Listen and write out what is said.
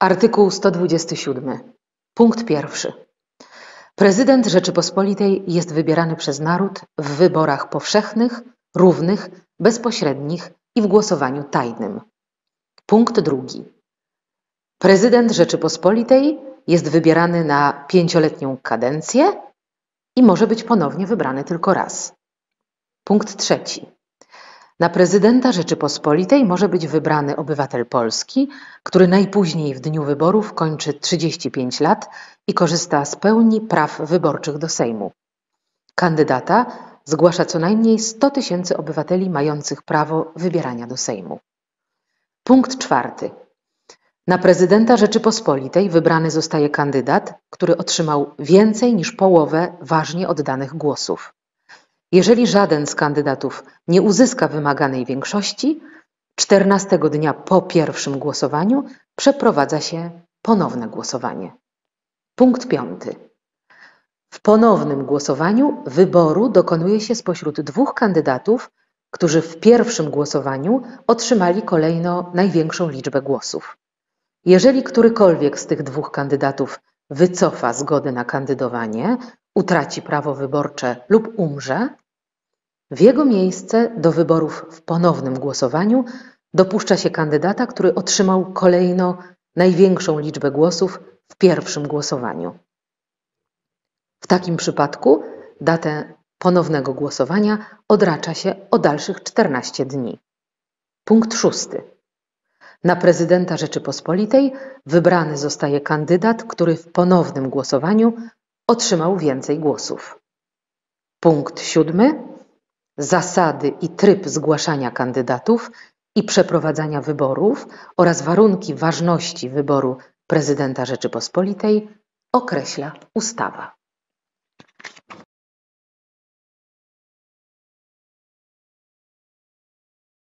Artykuł 127. Punkt pierwszy. Prezydent Rzeczypospolitej jest wybierany przez naród w wyborach powszechnych, równych, bezpośrednich i w głosowaniu tajnym. Punkt drugi. Prezydent Rzeczypospolitej jest wybierany na pięcioletnią kadencję i może być ponownie wybrany tylko raz. Punkt trzeci. Na prezydenta Rzeczypospolitej może być wybrany obywatel Polski, który najpóźniej w dniu wyborów kończy 35 lat i korzysta z pełni praw wyborczych do Sejmu. Kandydata zgłasza co najmniej 100 tysięcy obywateli mających prawo wybierania do Sejmu. Punkt czwarty. Na prezydenta Rzeczypospolitej wybrany zostaje kandydat, który otrzymał więcej niż połowę ważnie oddanych głosów. Jeżeli żaden z kandydatów nie uzyska wymaganej większości, 14 dnia po pierwszym głosowaniu przeprowadza się ponowne głosowanie. Punkt piąty. W ponownym głosowaniu wyboru dokonuje się spośród dwóch kandydatów, którzy w pierwszym głosowaniu otrzymali kolejno największą liczbę głosów. Jeżeli którykolwiek z tych dwóch kandydatów wycofa zgodę na kandydowanie, utraci prawo wyborcze lub umrze, w jego miejsce do wyborów w ponownym głosowaniu dopuszcza się kandydata, który otrzymał kolejno największą liczbę głosów w pierwszym głosowaniu. W takim przypadku datę ponownego głosowania odracza się o dalszych 14 dni. Punkt szósty. Na prezydenta Rzeczypospolitej wybrany zostaje kandydat, który w ponownym głosowaniu otrzymał więcej głosów. Punkt siódmy zasady i tryb zgłaszania kandydatów i przeprowadzania wyborów oraz warunki ważności wyboru prezydenta Rzeczypospolitej określa ustawa.